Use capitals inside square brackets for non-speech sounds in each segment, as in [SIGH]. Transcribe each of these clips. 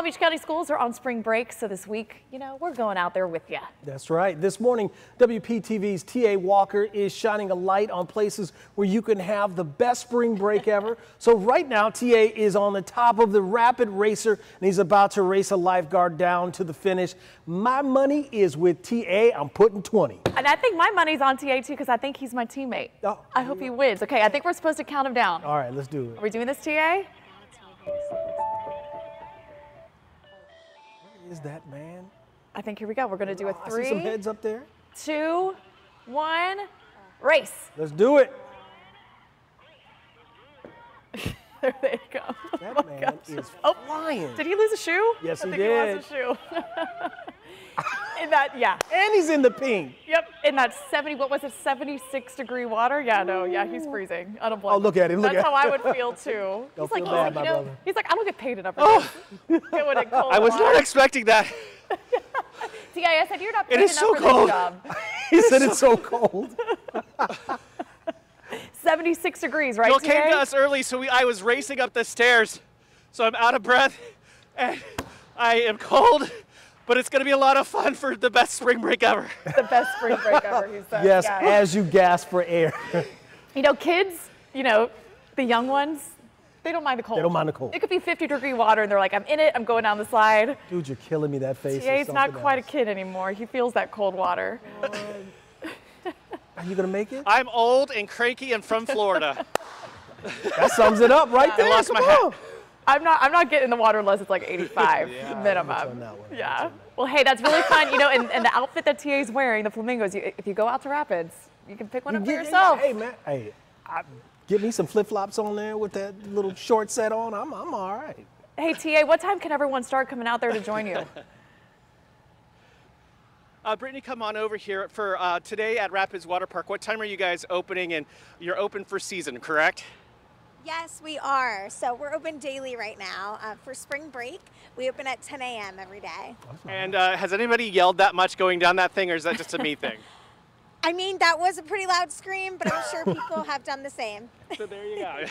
Palm Beach County schools are on spring break, so this week, you know, we're going out there with you. That's right. This morning, WPTV's T.A. Walker is shining a light on places where you can have the best spring break [LAUGHS] ever. So right now, T.A. is on the top of the Rapid Racer, and he's about to race a lifeguard down to the finish. My money is with T.A. I'm putting 20. And I think my money's on TA too, because I think he's my teammate. Oh, I hope he wins. Okay, I think we're supposed to count him down. All right, let's do it. Are we doing this, TA? Is that, man? I think here we go. We're going to do a I see some heads up there. two, one, race. Let's do it. [LAUGHS] There they go. That Oh man gosh. is Oh, flying. Did he lose a shoe? Yes, I he think he lost a shoe. [LAUGHS] in that, yeah. And he's in the pink. Yep, in that 70, what was it, 76 degree water? Yeah, no, yeah, he's freezing. I don't blame Oh, look at him, look That's at how I would [LAUGHS] feel too. Don't he's like, feel he's bad, like, my you know, brother. he's like, I don't get paid enough for oh. this. [LAUGHS] In [LAUGHS] cold I was water. not expecting that. TA, I said you're not paid It is enough so for cold. this job. He said it's so cold. 76 degrees, right, Bill came to us early, so we, I was racing up the stairs. So I'm out of breath and I am cold, but it's going to be a lot of fun for the best spring break ever. [LAUGHS] The best spring break ever, he said. Yes, Yeah. as you gasp for air. [LAUGHS] You know, kids, you know, the young ones, they don't mind the cold. They don't mind the cold. It could be 50 degree water and they're like, I'm in it, I'm going down the slide. Dude, you're killing me. That face. Yeah, is not something quite a kid anymore. He feels that cold water. [LAUGHS] Are you gonna make it? I'm old and cranky and from Florida. That sums it up right there. I lost Come my hat. I'm not. I'm not getting in the water unless it's like [LAUGHS] 85 on minimum. Yeah. Well, hey, that's really fun. You know, and, and the outfit that TA is wearing, the flamingos. You, if you go out to Rapids, you can pick one up for yourself. Hey man, hey, I, get me some flip flops on there with that little short set on. I'm I'm all right. Hey, TA, what time can everyone start coming out there to join you? [LAUGHS] Uh, Brittany, come on over here for uh, today at Rapids Water Park. What time are you guys opening? And you're open for season, correct? Yes, we are. So we're open daily right now. Uh, for spring break, we open at 10 a.m. every day. And uh, has anybody yelled that much going down that thing, or is that just a me thing? [LAUGHS] I mean, that was a pretty loud scream, but I'm sure [LAUGHS] people have done the same. So there you go.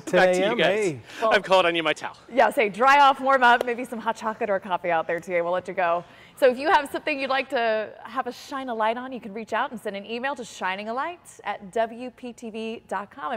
[LAUGHS] Back to you guys. Hey, I'm cold. I need my towel. yeah, say dry off, warm up, maybe some hot chocolate or coffee out there, TA. We'll let you go. So if you have something you'd like to have us shine a light on, you can reach out and send an email to shiningalight at WPTV.com. And